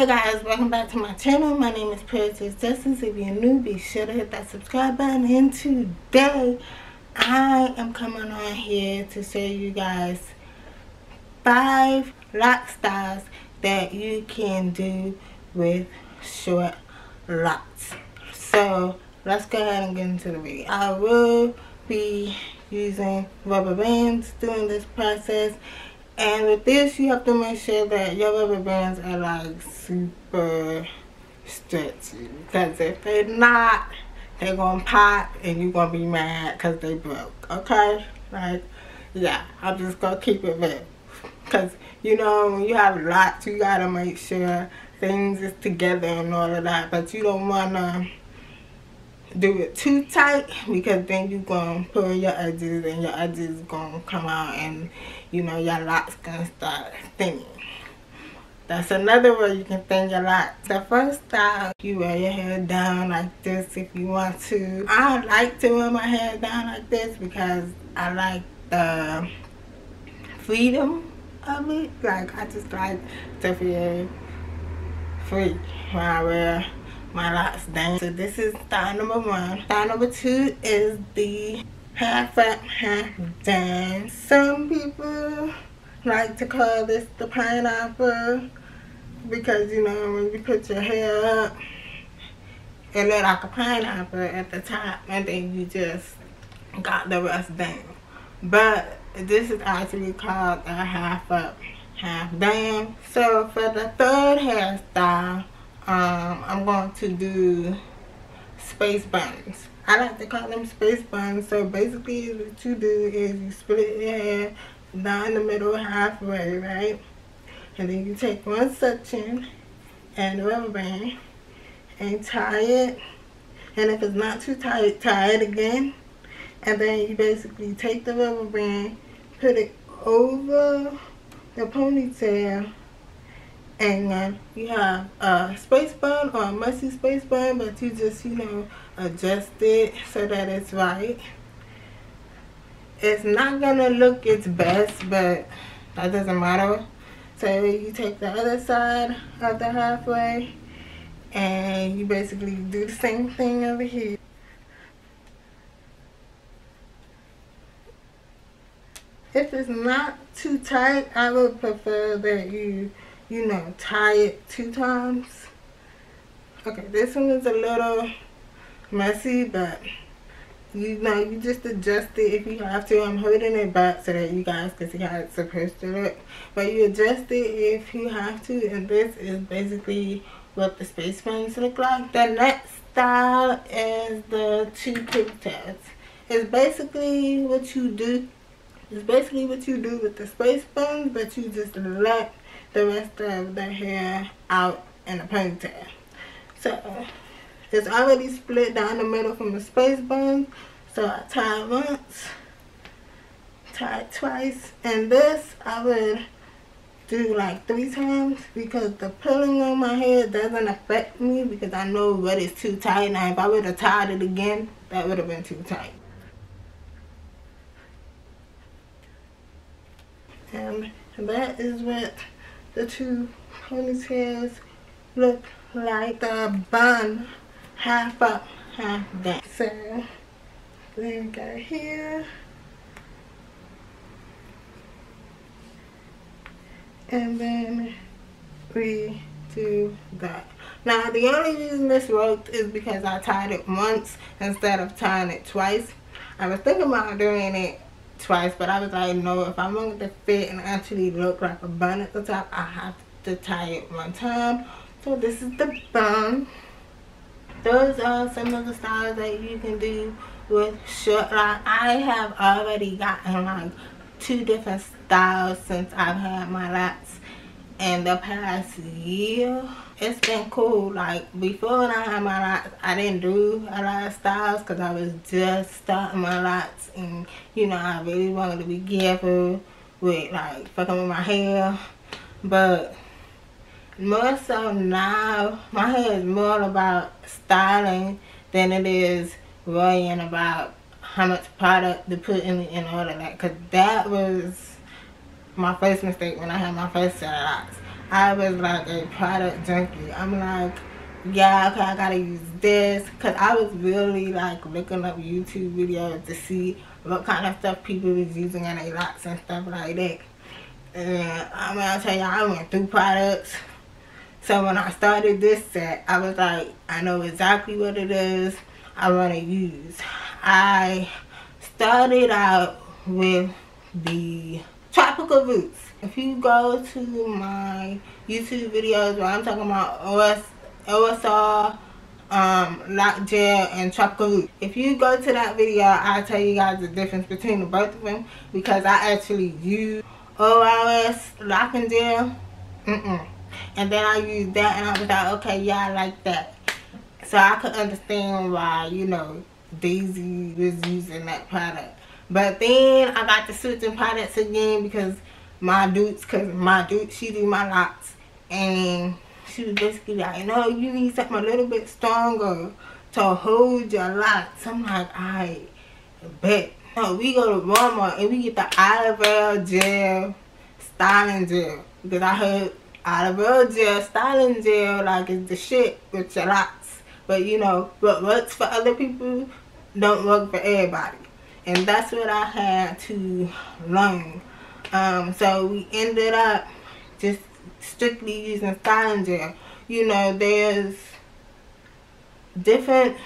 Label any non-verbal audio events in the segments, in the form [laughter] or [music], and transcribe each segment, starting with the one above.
Hey guys, welcome back to my channel. My name is Poetress Justice. If you're new, be sure to hit that subscribe button. And today, I am coming on here to show you guys five lock styles that you can do with short locks. So, let's go ahead and get into the video. I will be using rubber bands during this process and with this, you have to make sure that your rubber bands are like super stretchy. Because if they're not, they're going to pop and you're going to be mad because they broke. Okay? Like, yeah, I'm just going to keep it real. Because, you know, when you have lots, you got to make sure things is together and all of that. But you don't want to do it too tight because then you're to pull your edges and your edges to come out and you know your locks to start thinning. That's another way you can thin your locks. The first style, you wear your hair down like this if you want to. I like to wear my hair down like this because I like the freedom of it. Like I just like to feel free when I wear my last name. So this is style number one. Style number two is the half up, half down. Some people like to call this the pineapple because you know when you put your hair up and it look like a pineapple at the top and then you just got the rest down. But this is actually called a half up, half down. So for the third hairstyle, um, I'm going to do space buns. I like to call them space buns. So basically what you do is you split your hair down the middle halfway, right? And then you take one section and rubber band and tie it. And if it's not too tight, tie it again. And then you basically take the rubber band, put it over the ponytail and uh, you have a space bun or a messy space bun but you just you know adjust it so that it's right. It's not gonna look its best but that doesn't matter. So you take the other side of the halfway and you basically do the same thing over here. If it's not too tight I would prefer that you you know, tie it two times. Okay, this one is a little messy, but you know, you just adjust it if you have to. I'm holding it back so that you guys can see how it's supposed to look. But you adjust it if you have to, and this is basically what the space buns look like. The next style is the two pigtails. It's basically what you do. It's basically what you do with the space buns, but you just let the rest of the hair out in a ponytail. So it's already split down the middle from the space bun. So I tie once, tie twice, and this I would do like three times because the pulling on my hair doesn't affect me because I know what is too tight. Now if I would have tied it again, that would have been too tight. And that is what the two ponytails look like the bun half up, half down. So then we got here. And then we do that. Now the only reason this worked is because I tied it once instead of tying it twice. I was thinking about doing it twice but I was like no if I want to fit and actually look like a bun at the top I have to tie it one time. So this is the bun. Those are some of the styles that you can do with short line. I have already gotten like two different styles since I've had my locks in the past year it's been cool. Like before i had my locks i didn't do a lot of styles because i was just starting my locks and you know i really wanted to be careful with like fucking with my hair. But more so now my hair is more about styling than it is worrying about how much product to put in in order that because that was my first mistake when I had my first locks. I was like a product junkie. I'm like, yeah, okay, I gotta use this. Cause I was really like looking up YouTube videos to see what kind of stuff people was using in their locks and stuff like that. And I'm gonna tell you, I went through products. So when I started this set, I was like, I know exactly what it is I want to use. I started out with the tropical roots. If you go to my YouTube videos where I'm talking about OS, OSR, um, lock gel, and tropical root. If you go to that video, I'll tell you guys the difference between the both of them because I actually use ORS lock and gel. Mm-mm. And then I used that and I was like, okay, yeah, I like that. So I could understand why, you know, Daisy was using that product. But then I got the switching products again because my dudes, because my dude, she do my locks. And she was basically like, no, you need something a little bit stronger to hold your locks. I'm like, I bet. No, we go to Walmart and we get the aloe vera gel styling gel. Because I heard aloe vera gel styling gel like is the shit with your locks. But you know, what works for other people don't work for everybody and that's what I had to learn. Um, so we ended up just strictly using styling gel. You know, there's different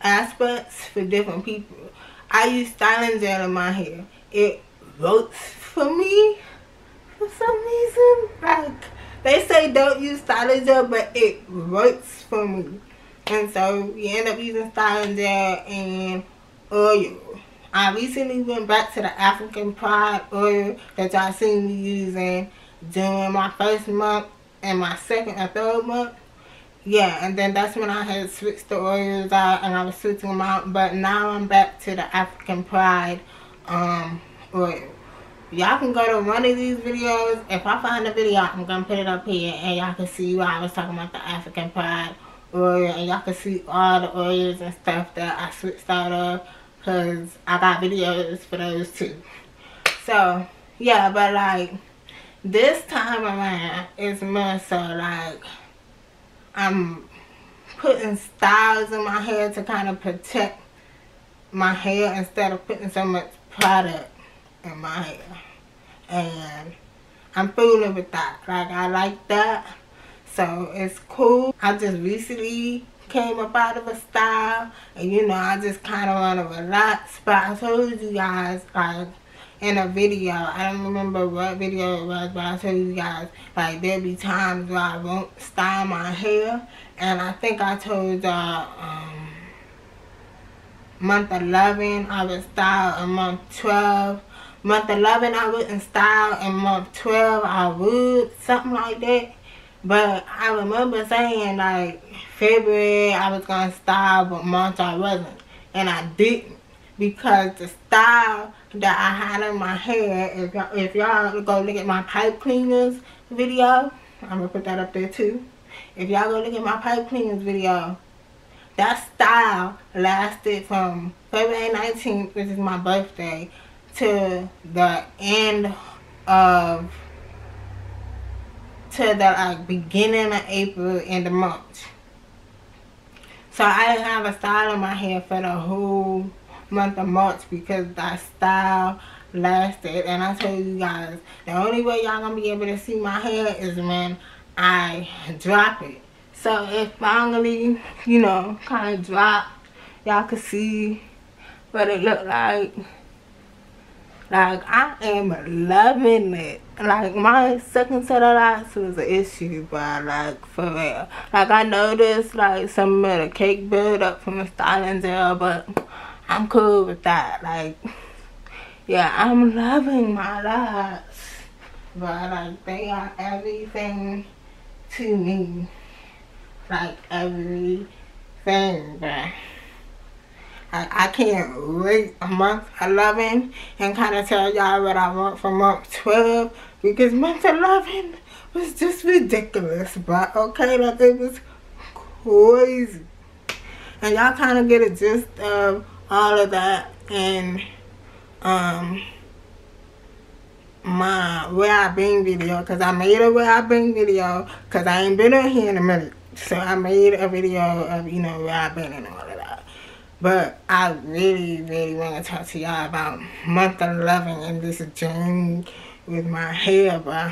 aspects for different people. I use styling gel in my hair. It works for me for some reason. Like, they say don't use styling gel, but it works for me. And so we end up using styling gel and oil. I recently went back to the African Pride oil that y'all seen me using during my first month and my second and third month. Yeah, and then that's when I had switched the oils out and I was switching them out. But now I'm back to the African Pride um, oil. Y'all can go to one of these videos. If I find a video, I'm going to put it up here and y'all can see why I was talking about the African Pride oil. And y'all can see all the oils and stuff that I switched out of because I got videos for those too. So, yeah, but like, this time around, it's more so like, I'm putting styles in my hair to kind of protect my hair instead of putting so much product in my hair. And I'm fooling with that. Like, I like that. So, it's cool. I just recently came up out of a style and you know I just kind of want to relax but I told you guys like in a video I don't remember what video it was but I told you guys like there'll be times where I won't style my hair and I think I told y'all um, month 11 I would style in month 12 month 11 I wouldn't style and month 12 I would something like that. But I remember saying like February I was gonna style, but March I wasn't, and I didn't because the style that I had in my hair. If y'all go look at my pipe cleaners video, I'm gonna put that up there too. If y'all go look at my pipe cleaners video, that style lasted from February 19th, which is my birthday, to the end of to the like beginning of April and the March. So I didn't have a style in my hair for the whole month of March because that style lasted. And I told you guys, the only way y'all gonna be able to see my hair is when I drop it. So it finally, you know, kind of dropped. Y'all can see what it looked like. Like, I am loving it. Like, my second set of locks was an issue, but, like, for real. Like, I noticed, like, some of the cake build up from the styling gel, but I'm cool with that. Like, yeah, I'm loving my locks. But, like, they are everything to me. Like, everything, bruh. I, I can't wait a month 11 and kind of tell y'all what I want for month 12 because month 11 was just ridiculous but okay like it was crazy and y'all kind of get a gist of all of that and um my where I been video because I made a where I been video because I ain't been on here in a minute. So I made a video of, you know, where I've been and all that. But I really, really want to talk to y'all about month 11 and this journey with my hair, bro.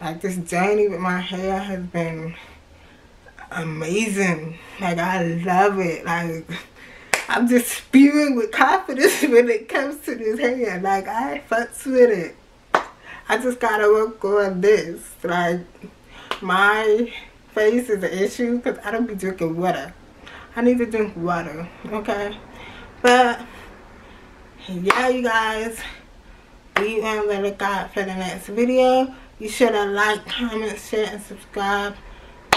Like this journey with my hair has been amazing. Like I love it. Like I'm just spewing with confidence [laughs] when it comes to this hair. Like, I fucks with it. I just gotta work on this. Like, my face is an issue because I don't be drinking water. I need to drink water, okay? But, yeah, you guys. We are the lookout for the next video. You should have like, comment, share, and subscribe.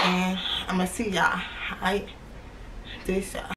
And I'm gonna see y'all. Alright? This y'all.